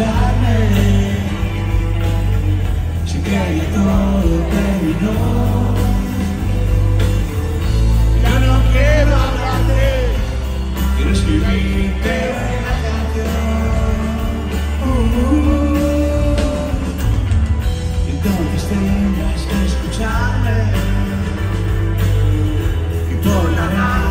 marcharme Sé que ya todo terminó. Ya no quiero hablarte. Quiero escribirte una canción. Entonces tendrás que escucharme. Y por la radio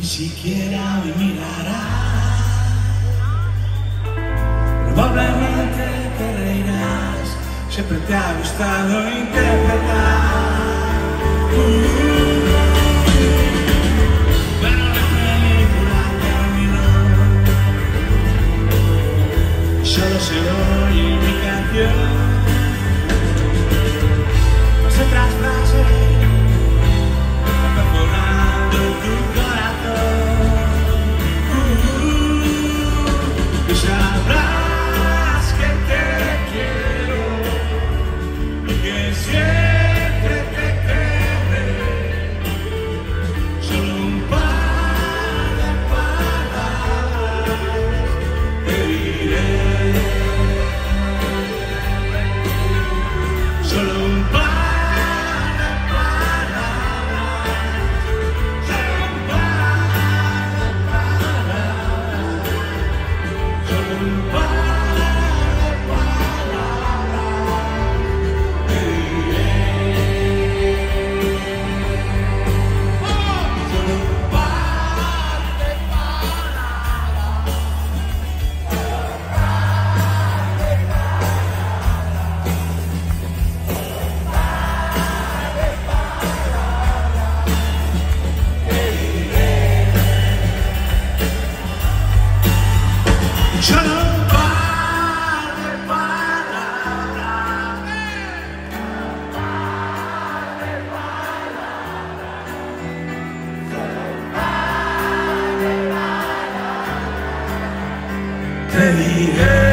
ni siquiera me mirarás. Probablemente te reirás, siempre te ha gustado interpretar. Hey.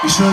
你说